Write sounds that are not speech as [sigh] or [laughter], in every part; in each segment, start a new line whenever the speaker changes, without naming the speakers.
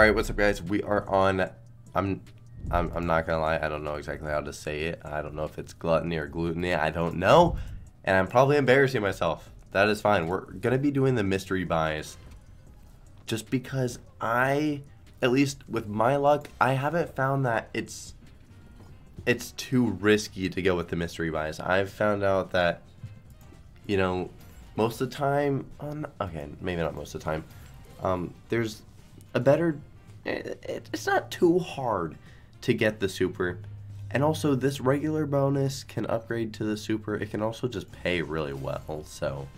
All right, what's up, guys? We are on. I'm, I'm, I'm not gonna lie. I don't know exactly how to say it. I don't know if it's gluttony or glutony. I don't know, and I'm probably embarrassing myself. That is fine. We're gonna be doing the mystery buys, just because I, at least with my luck, I haven't found that it's, it's too risky to go with the mystery buys. I've found out that, you know, most of the time. Oh, okay, maybe not most of the time. Um, there's a better it's not too hard to get the super. And also this regular bonus can upgrade to the super. It can also just pay really well. So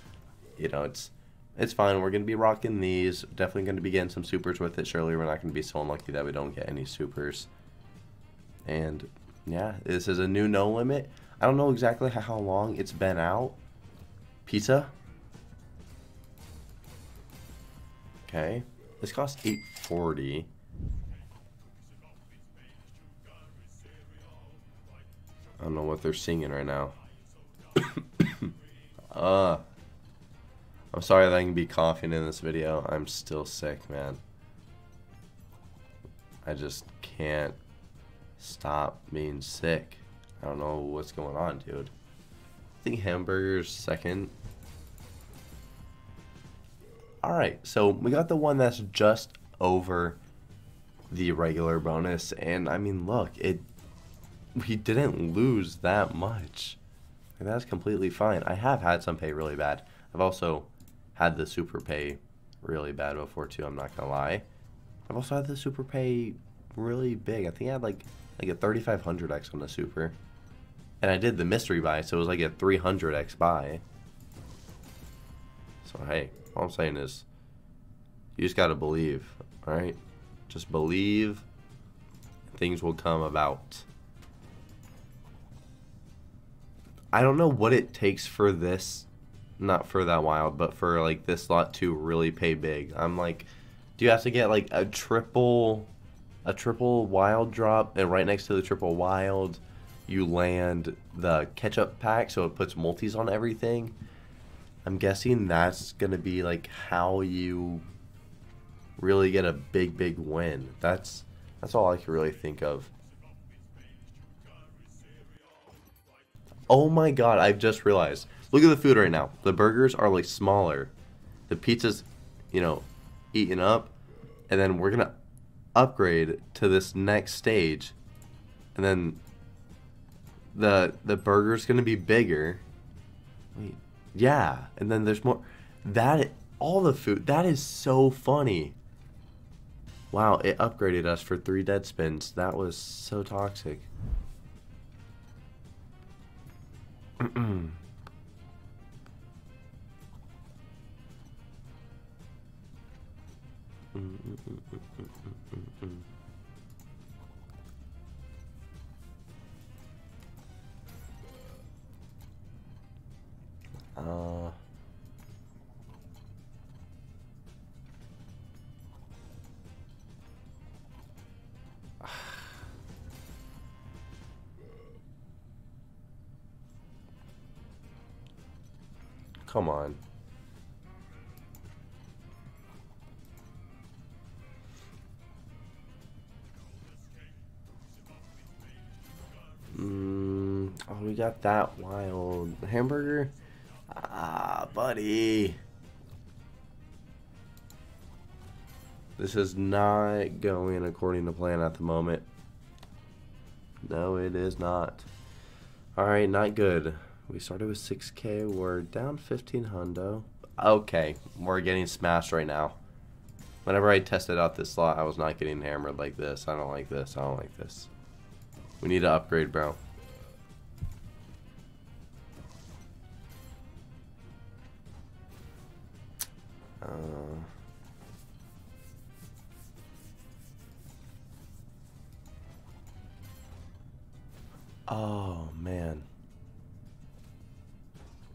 you know it's it's fine. We're gonna be rocking these. Definitely gonna be getting some supers with it. Surely we're not gonna be so unlucky that we don't get any supers. And yeah this is a new no limit. I don't know exactly how long it's been out. Pizza? Okay. This costs 840. I don't know what they're singing right now. [coughs] uh, I'm sorry that I can be coughing in this video. I'm still sick, man. I just can't stop being sick. I don't know what's going on, dude. I think hamburger's second Alright, so we got the one that's just over the regular bonus, and I mean, look, it we didn't lose that much. And that's completely fine. I have had some pay really bad. I've also had the super pay really bad before too, I'm not gonna lie. I've also had the super pay really big. I think I had like like a 3500x on the super. And I did the mystery buy, so it was like a 300x buy. So hey, all I'm saying is, you just gotta believe, alright? Just believe, things will come about. I don't know what it takes for this, not for that wild, but for like this lot to really pay big. I'm like, do you have to get like a triple, a triple wild drop, and right next to the triple wild, you land the ketchup pack, so it puts multis on everything? I'm guessing that's to be like how you really get a big big win. That's that's all I can really think of. Oh my god, I've just realized. Look at the food right now. The burgers are like smaller. The pizza's, you know, eaten up. And then we're to upgrade to this next stage. And then the the burger's to be bigger. Wait, yeah, and then there's more. That all the food. That is so funny. Wow, it upgraded us for three dead spins. That was so toxic. Uh, come on. Mm, oh, we got that wild hamburger. Ah, buddy. This is not going according to plan at the moment. No, it is not. Alright, not good. We started with 6k. We're down 15 hundo. Okay, we're getting smashed right now. Whenever I tested out this slot, I was not getting hammered like this. I don't like this. I don't like this. We need to upgrade, bro. Uh, oh, man.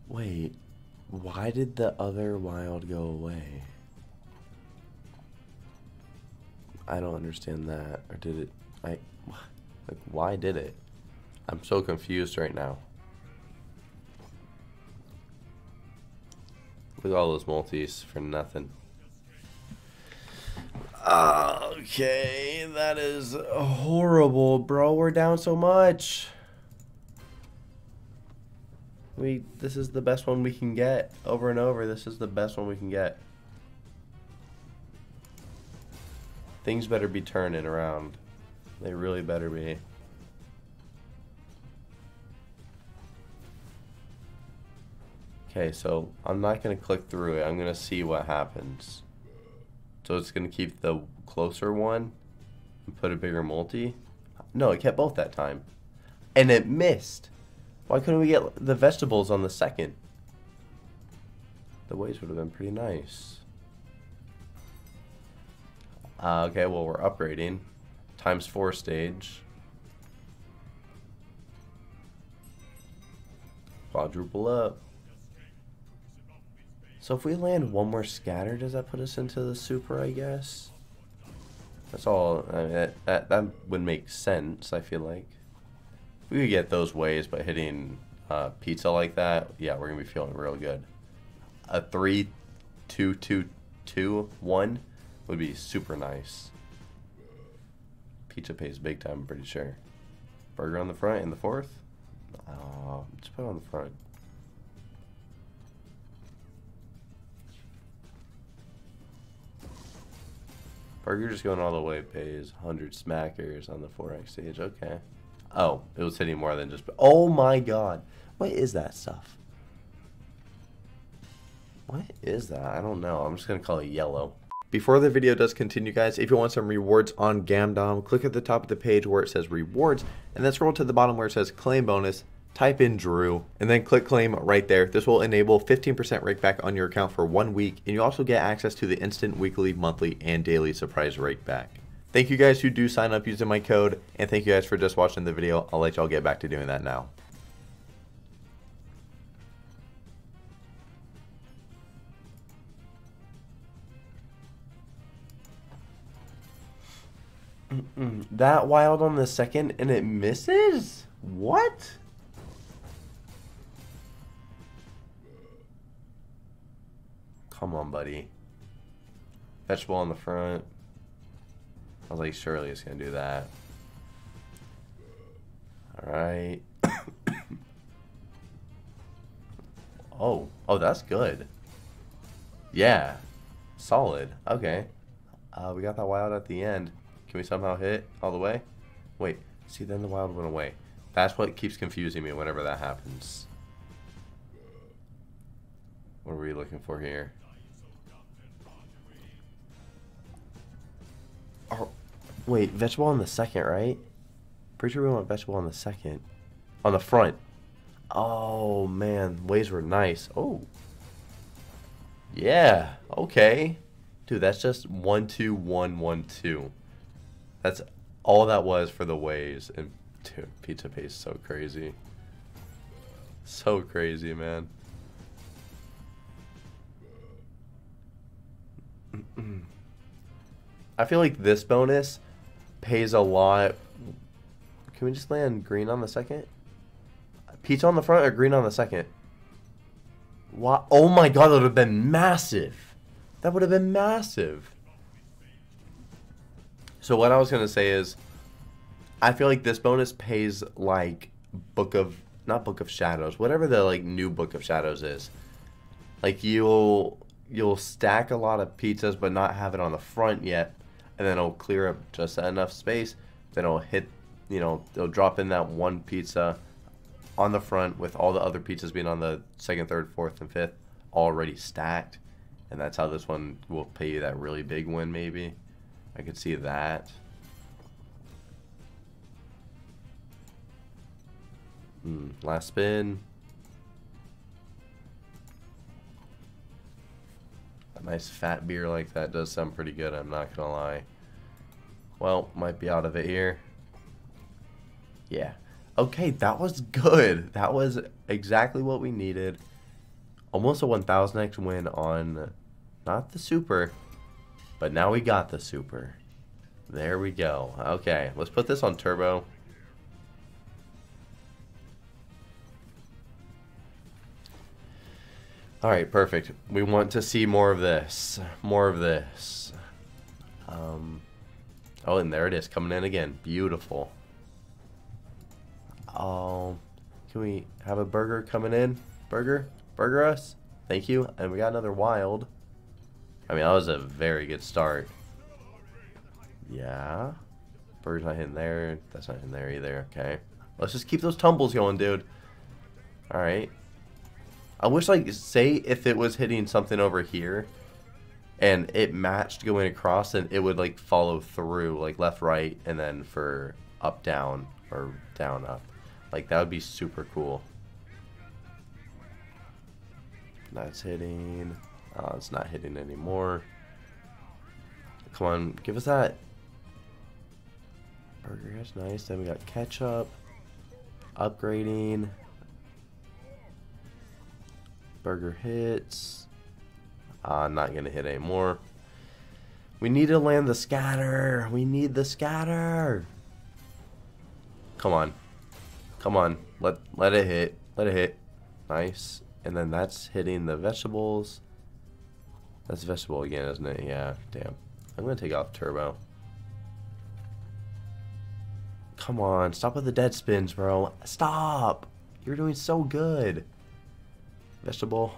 Wait, why did the other wild go away? I don't understand that. Or did it... I... Like, why did it? I'm so confused right now. Look at all those multis for nothing. Okay, that is horrible, bro. We're down so much. We this is the best one we can get over and over. This is the best one we can get. Things better be turning around. They really better be. Okay, so I'm not going to click through it. I'm going to see what happens. So it's going to keep the closer one and put a bigger multi. No, it kept both that time. And it missed. Why couldn't we get the vegetables on the second? The ways would have been pretty nice. Uh, okay, well, we're upgrading. Times 4 stage. Quadruple up. So if we land one more scatter, does that put us into the super, I guess? That's all. I mean, that, that, that would make sense, I feel like. We could get those ways by hitting uh, pizza like that, yeah, we're to be feeling real good. A 3 2 2 2 1 would be super nice. Pizza pays big time, I'm pretty sure. Burger on the front and the fourth? Oh, let's put it on the front. Burger just going all the way pays 100 smackers on the 4x stage. Okay. Oh, it was hitting more than just... Oh my god. What is that stuff? What is that? I don't know. I'm just going to call it yellow. Before the video does continue, guys, if you want some rewards on Gamdom, click at the top of the page where it says rewards, and then scroll to the bottom where it says claim bonus, type in Drew, and then click claim right there. This will enable 15% rakeback on your account for one week, and you also get access to the instant weekly, monthly, and daily surprise rakeback. Thank you guys who do sign up using my code, and thank you guys for just watching the video. I'll let y'all get back to doing that now. Mm -mm. That wild on the second and it misses? What? Come on, buddy. Vegetable on the front. I was like, surely it's going to do that. Alright. [coughs] oh. Oh, that's good. Yeah. Solid. Okay. Uh, we got that wild at the end. Can we somehow hit all the way? Wait. See, then the wild went away. That's what keeps confusing me whenever that happens. What are we looking for here? Oh, wait, vegetable on the second, right? Pretty sure we want vegetable on the second. On the front. Oh, man. Ways were nice. Oh. Yeah. Okay. Dude, that's just one, two, one, one, two. That's all that was for the ways. And, dude, pizza paste so crazy. So crazy, man. [clears throat] I feel like this bonus pays a lot. Can we just land green on the second? Pizza on the front or green on the second? What? Oh my god, that would have been massive. That would have been massive. So what I was going to say is, I feel like this bonus pays like Book of, not Book of Shadows, whatever the like new Book of Shadows is. Like you'll, you'll stack a lot of pizzas but not have it on the front yet and then it'll clear up just enough space. Then it'll hit, you know, it'll drop in that one pizza on the front with all the other pizzas being on the second, third, fourth, and fifth already stacked. And that's how this one will pay you that really big win, maybe. I could see that. Mm, last spin. A nice fat beer like that does sound pretty good, I'm not gonna lie. Well, might be out of it here. Yeah. Okay, that was good. That was exactly what we needed. Almost a 1000x win on not the super, but now we got the super. There we go. Okay, let's put this on turbo. All right, perfect. We want to see more of this. More of this. Um, oh, and there it is, coming in again. Beautiful. Oh, can we have a burger coming in? Burger? Burger us? Thank you. And we got another wild. I mean, that was a very good start. Yeah. Burger's not hitting there. That's not in there either. Okay. Let's just keep those tumbles going, dude. Alright. I wish, like, say if it was hitting something over here and it matched going across and it would, like, follow through, like, left, right, and then for up, down, or down, up. Like, that would be super cool. That's hitting. Oh, it's not hitting anymore. Come on, give us that. Burger, that's nice. Then we got ketchup. Upgrading. Burger hits. Uh, not going to hit anymore. We need to land the scatter. We need the scatter. Come on. Come on. Let let it hit. Let it hit. Nice. And then that's hitting the vegetables. That's vegetable again, isn't it? Yeah, damn. I'm going to take off turbo. Come on, stop with the dead spins, bro. Stop! You're doing so good. Vegetable?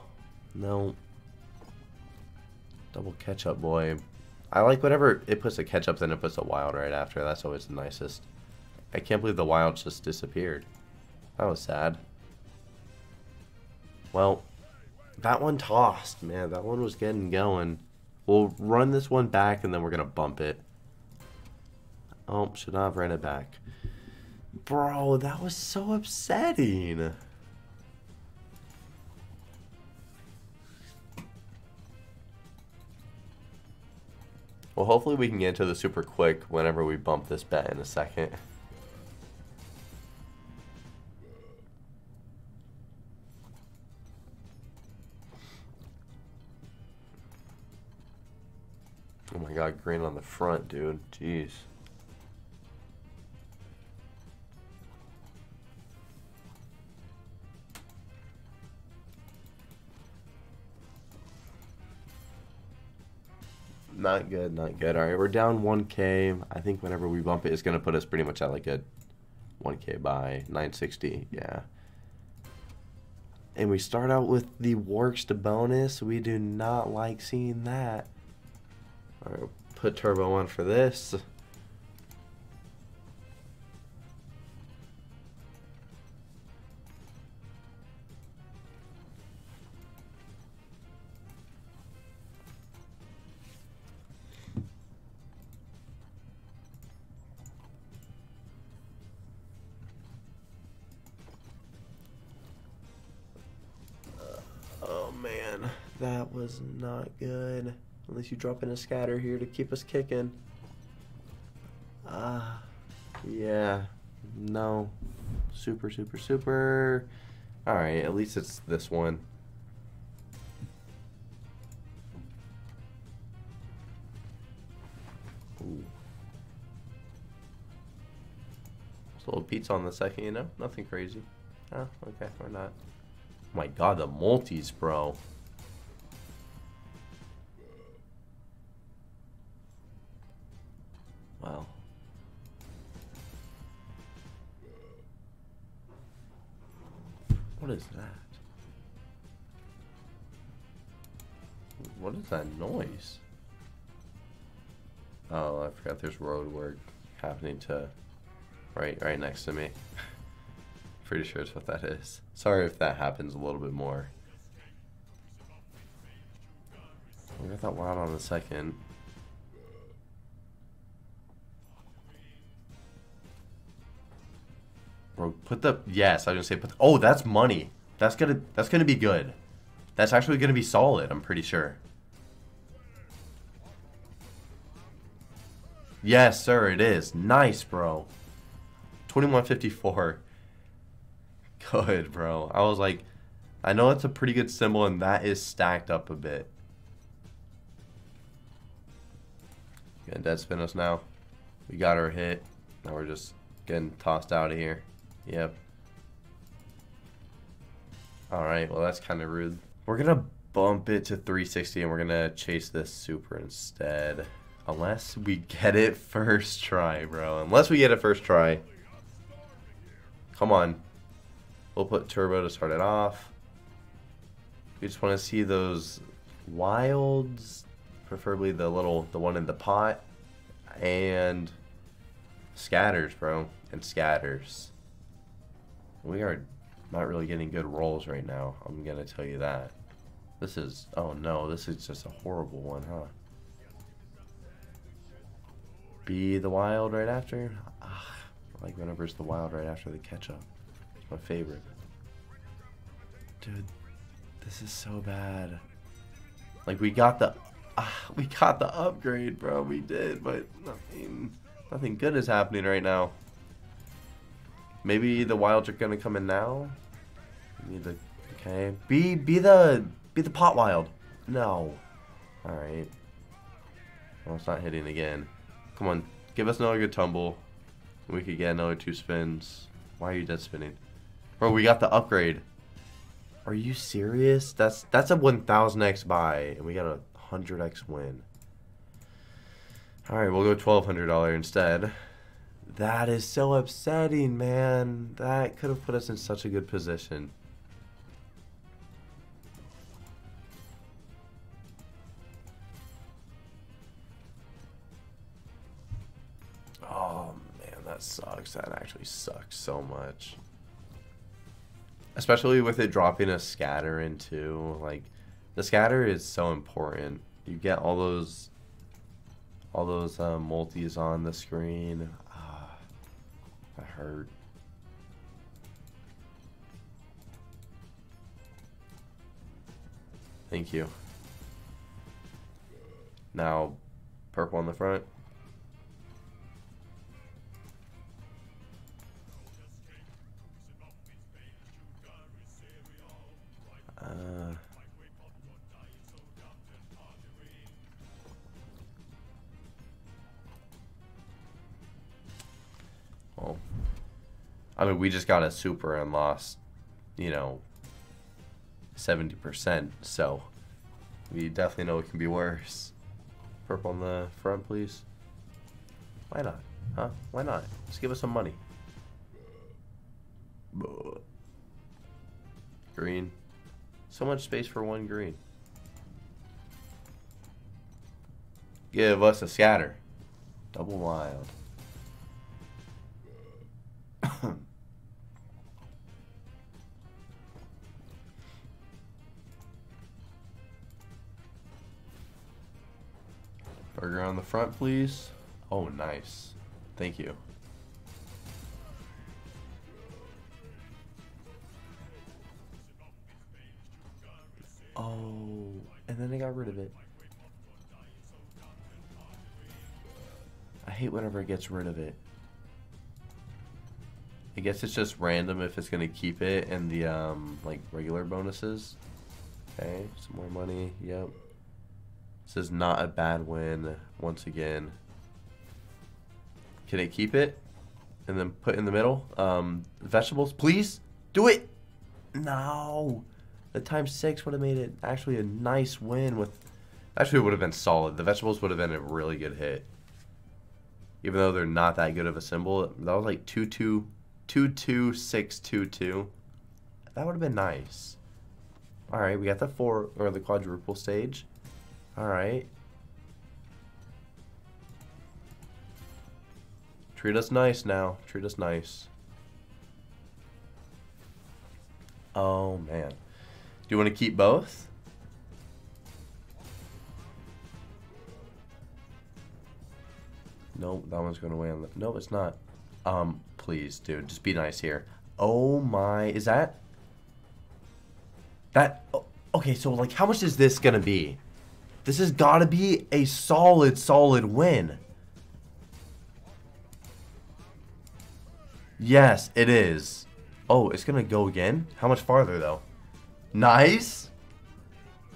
No. Double ketchup, boy. I like whatever it puts a ketchup, then it puts a wild right after. That's always the nicest. I can't believe the wild just disappeared. That was sad. Well, that one tossed, man. That one was getting going. We'll run this one back and then we're going to bump it. Oh, should not have ran it back. Bro, that was so upsetting. Well, hopefully we can get into the super quick whenever we bump this bet in a second. Oh my god, green on the front, dude. Jeez. Not good, not good. All right, we're down 1K. I think whenever we bump it, it's going to put us pretty much at like a 1K by 960. Yeah. And we start out with the worst bonus. We do not like seeing that. All right, put turbo on for this. Not good. Unless you drop in a scatter here to keep us kicking. Ah, uh, yeah. No. Super, super, super. Alright, at least it's this one. Ooh. Just a little pizza on the second, you know? Nothing crazy. Oh, okay, or not. Oh my god, the multis, bro. Is that? What is that noise? Oh, I forgot there's road work happening to right right next to me. [laughs] Pretty sure it's what that is. Sorry if that happens a little bit more. I got that wild on the second. Bro, put the yes. I was gonna say put. The, oh, that's money. That's gonna that's gonna be good. That's actually gonna be solid. I'm pretty sure. Yes, sir. It is nice, bro. Twenty-one fifty-four. [laughs] Good, bro. I was like, I know that's a pretty good symbol, and that is stacked up a bit. Gonna dead spin us now. We got our hit. Now we're just getting tossed out of here. Yep. Alright, well that's kind of rude. We're gonna bump it to 360 and we're gonna chase this super instead. Unless we get it first try, bro. Unless we get it first try. Come on. We'll put turbo to start it off. We just want to see those wilds. Preferably the little, the one in the pot. And scatters, bro. And scatters. We are not really getting good rolls right now. I'm going to tell you that. This is, oh no, this is just a horrible one, huh? Be the wild right after? Like whenever it's the wild right after the ketchup. It's my favorite. Dude, this is so bad. Like we got the, ah, we got the upgrade, bro. We did, but nothing, nothing good is happening right now. Maybe the wilds are gonna come in now. Need the, okay. Be, be the be the pot wild. No. Alright. Well, it's not hitting again. Come on. Give us another good tumble. We could get another two spins. Why are you dead spinning? Bro, we got the upgrade. Are you serious? That's that's a 1000x buy, and we got a 100x win. Alright, we'll go $1,200 instead. That is so upsetting, man. That could have put us in such a good position. Oh, man, that sucks. That actually sucks so much. Especially with it dropping a scatter into like the scatter is so important. You get all those all those uh, multis on the screen. Hurt. Thank you. Now, purple on the front. Mean, we just got a super and lost, you know, 70%, so we definitely know it can be worse. Purple on the front, please. Why not? Huh? Why not? Just give us some money. Green. So much space for one green. Give us a scatter. Double wild. [coughs] [coughs] Burger on the front, please. Oh, nice. Thank you. Oh, and then they got rid of it. I hate whenever it gets rid of it. I guess it's just random if it's going to keep it and the, um, like, regular bonuses. Okay, some more money. Yep. This is not a bad win, once again. Can it keep it? And then put in the middle? Um, vegetables, please? Do it! No! The times six would have made it actually a nice win with... Actually, would have been solid. The vegetables would have been a really good hit. Even though they're not that good of a symbol. That was like 2 2 2 2 6 2 2. That would have been nice. Alright, we got the four, or the quadruple stage. Alright. Treat us nice now. Treat us nice. Oh, man. Do you want to keep both? Nope, that one's going away on the... No, it's not. Um, please, dude, just be nice here. Oh my... Is that... That... Oh, okay, so, like, how much is this going to be? This has got to be a solid, solid win. Yes, it is. Oh, it's going to go again? How much farther, though? Nice.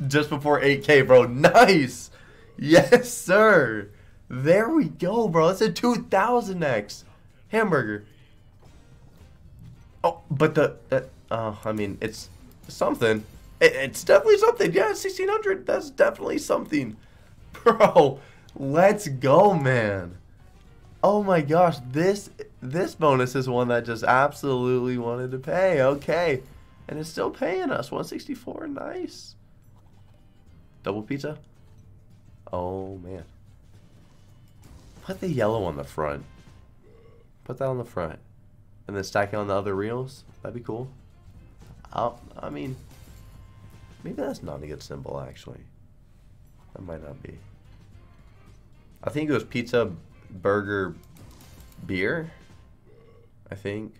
Just before 8k, bro. Nice. Yes, sir. There we go, bro. That's a 2000x. Hamburger. Oh, but the, that, uh, I mean, it's something. It, it's definitely something. Yeah, 1600. That's definitely something. [laughs] Bro, Let's go, man. Oh my gosh, this this bonus is one that just absolutely wanted to pay. Okay. And it's still paying us. 164, nice. Double pizza? Oh man. Put the yellow on the front. Put that on the front. And then stack it on the other reels. That'd be cool. I'll, I mean, maybe that's not a good symbol, actually. That might not be. I think it was pizza, burger, beer. I think.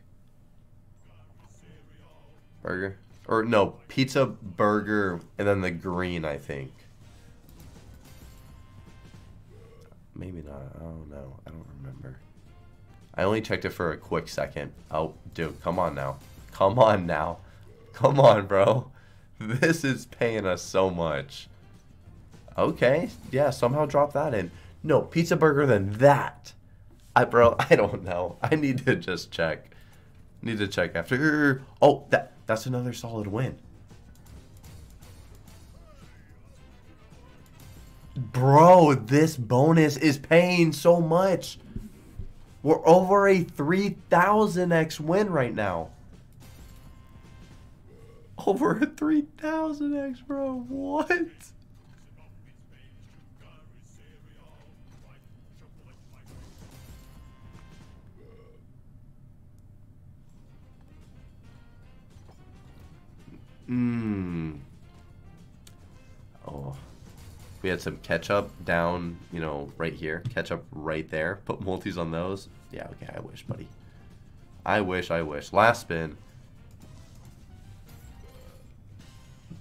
Burger. Or no, pizza, burger, and then the green, I think. Maybe not. I don't know. I don't remember. I only checked it for a quick second. Oh, dude, come on now. Come on now. Come on, bro. [laughs] This is paying us so much. Okay, yeah, somehow drop that in. No, pizza burger than that. I bro, [laughs] I don't know. I need to just check. Need to check after. Oh, that that's another solid win. Bro, this bonus is paying so much. We're over a 3000x win right now. [laughs] Over a 3000x, bro. What? Mmm. Oh. We had some ketchup down, you know, right here. Ketchup right there. Put multis on those. Yeah, okay, I wish, buddy. I wish, I wish. Last spin.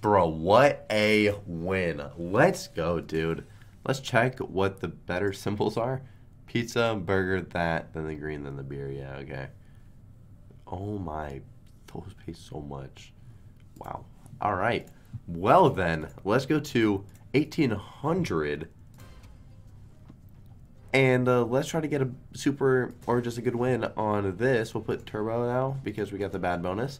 Bro, what a win. Let's go, dude. Let's check what the better symbols are. Pizza, burger, that, then the green, then the beer. Yeah, okay. Oh my, those pay so much. Wow. All right. Well then, let's go to 1800 and uh, let's try to get a super or just a good win on this. We'll put turbo now because we got the bad bonus.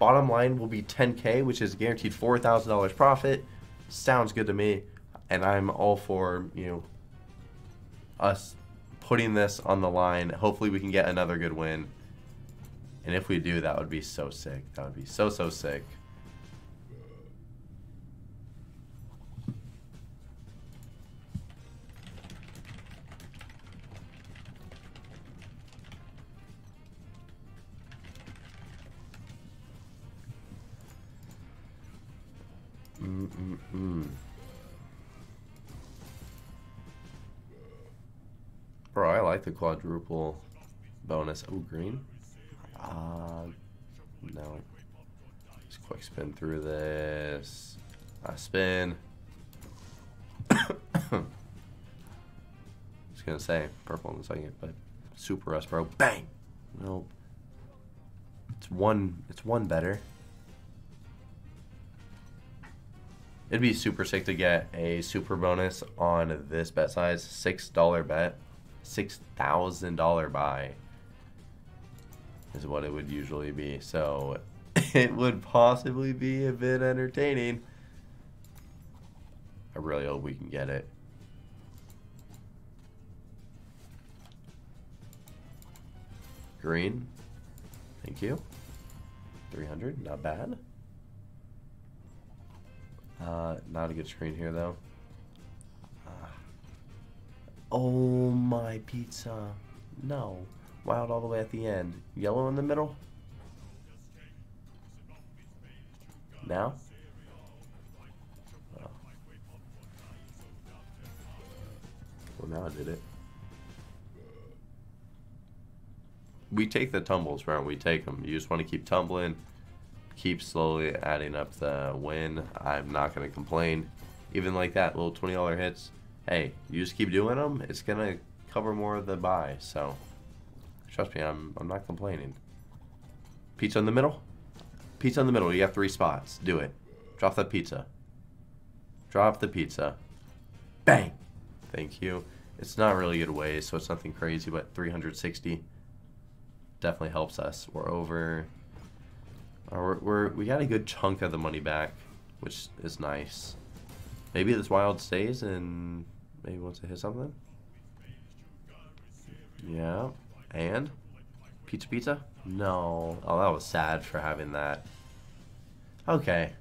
Bottom line will be 10k, which is guaranteed $4,000 profit. Sounds good to me, and I'm all for you know us putting this on the line. Hopefully, we can get another good win. And if we do, that would be so sick. That would be so so sick. Mm-mm-mm. Bro, I like the quadruple bonus. Oh, green? Uh, no. Just quick spin through this. I spin. [coughs] Just gonna say purple in a second, but super us, bro. Bang! Nope. It's one. It's one better. It'd be super sick to get a super bonus on this bet size. $6 bet. $6,000 buy is what it would usually be. So [laughs] it would possibly be a bit entertaining. I really hope we can get it. Green. Thank you. 300, not bad. Uh, not a good screen here, though. Uh, oh, my pizza. No. Wild all the way at the end. Yellow in the middle? Now? Well, now I did it. We take the tumbles, right? We take them. You just want to keep tumbling keep slowly adding up the win. I'm not going to complain. Even like that, little $20 hits. Hey, you just keep doing them, it's going to cover more of the buy. So, trust me, I'm, I'm not complaining. Pizza in the middle? Pizza in the middle. You have three spots. Do it. Drop the pizza. Drop the pizza. Bang! Thank you. It's not really good ways, so it's nothing crazy, but 360 definitely helps us. We're over we're, we're, we got a good chunk of the money back, which is nice. Maybe this wild stays and Maybe wants to hit something. Yeah. And? Pizza pizza? No. Oh, that was sad for having that. Okay.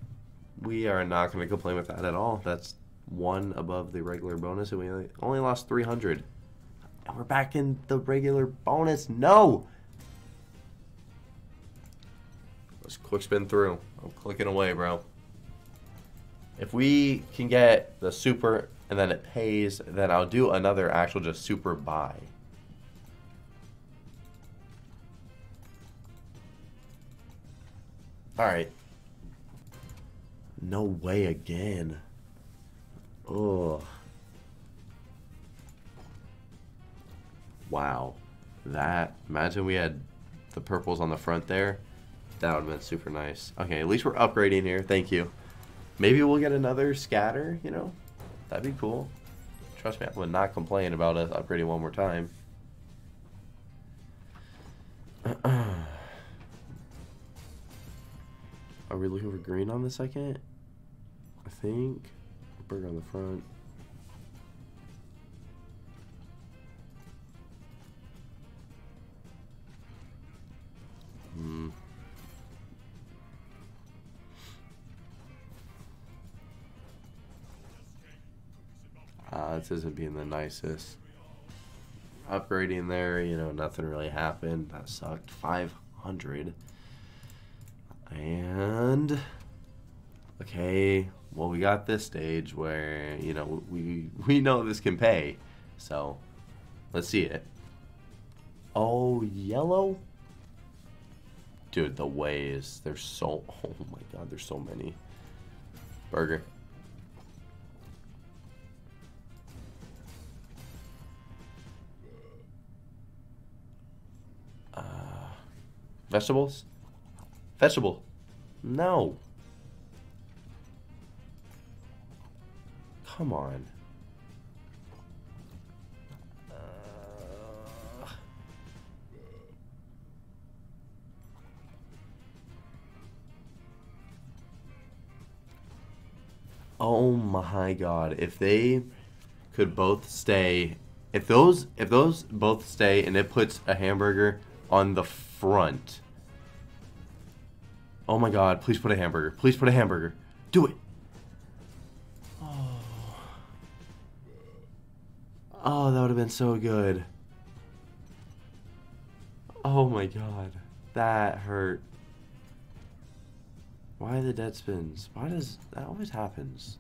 We are not going to complain with that at all. That's one above the regular bonus, and we only lost 300. And we're back in the regular bonus. No! Let's quick spin through. I'm clicking away, bro. If we can get the super and then it pays, then I'll do another actual just super buy. Alright. No way again. Oh. Wow. That, imagine we had the purples on the front there. That would have been super nice. Okay, at least we're upgrading here. Thank you. Maybe we'll get another scatter, you know? That'd be cool. Trust me, I would not complain about us upgrading one more time. [clears throat] Are we looking for green on the second? I think. Burger on the front. Isn't being the nicest. Upgrading there, you know, nothing really happened. That sucked. 500. And okay, well we got this stage where you know we we know this can pay, so let's see it. Oh, yellow. Dude, the ways there's so [laughs] oh my god, there's so many. Burger. Vegetables. Vegetable. No. Come on. Uh... Oh my god. If they could both stay if those if those both stay and it puts a hamburger on the front Oh my god, please put a hamburger. Please put a hamburger. Do it. Oh, oh that would have been so good. Oh my god. That hurt. Why the dead spins? Why does that always happens?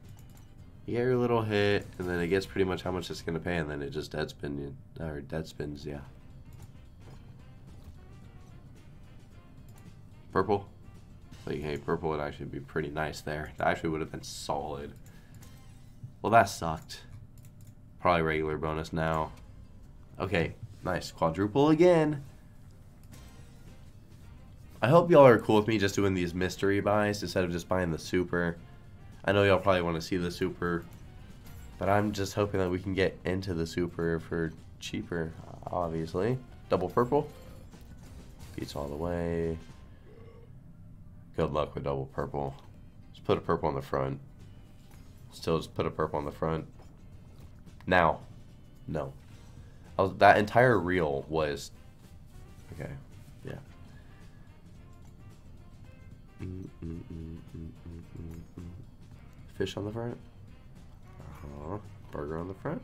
You get your little hit, and then it gets pretty much how much it's gonna pay, and then it just dead spin you, or dead spins, yeah. Purple. Like, hey, purple would actually be pretty nice there. That actually would have been solid. Well, that sucked. Probably regular bonus now. Okay, nice. Quadruple again. I hope y'all are cool with me just doing these mystery buys instead of just buying the super. I know y'all probably want to see the super, but I'm just hoping that we can get into the super for cheaper, obviously. Double purple. Beats all the way. Good luck with double purple. Just put a purple on the front. Still just put a purple on the front. Now. No. Was, that entire reel was... Okay. Yeah. Fish on the front. Uh-huh. Burger on the front.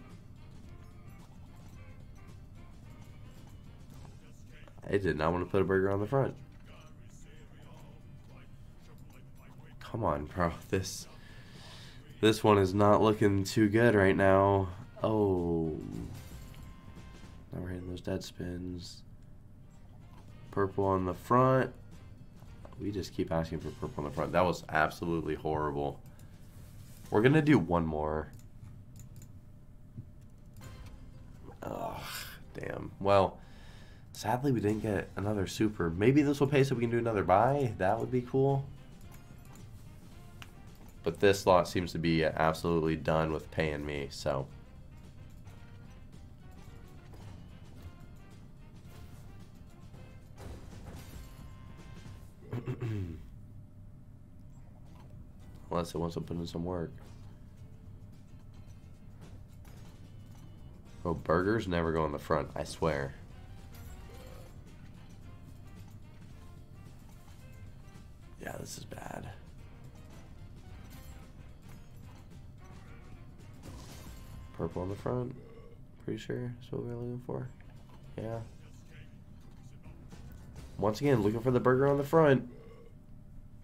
I did not want to put a burger on the front. Come on, bro. This this one is not looking too good right now. Oh. Now we're hitting those dead spins. Purple on the front. We just keep asking for purple on the front. That was absolutely horrible. We're going to do one more. Ugh, damn. Well, sadly we didn't get another super. Maybe this will pay so we can do another buy. That would be cool. But this lot seems to be absolutely done with paying me, so... [clears throat] Unless it wants to put in some work. Oh, burgers never go in the front, I swear. Yeah, this is bad. Purple on the front. Pretty sure that's what we are looking for. Yeah. Once again, looking for the burger on the front.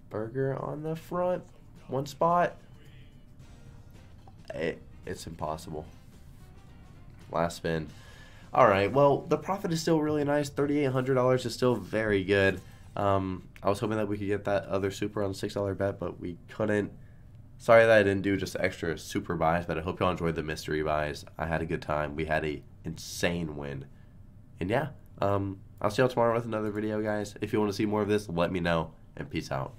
Burger on the front. One spot. It, it's impossible. Last spin. All right. Well, the profit is still really nice. $3,800 is still very good. Um, I was hoping that we could get that other super on the $6 bet, but we couldn't. Sorry that I didn't do just extra super buys, but I hope y'all enjoyed the mystery buys. I had a good time. We had a insane win. And yeah, um, I'll see y'all tomorrow with another video, guys. If you want to see more of this, let me know, and peace out.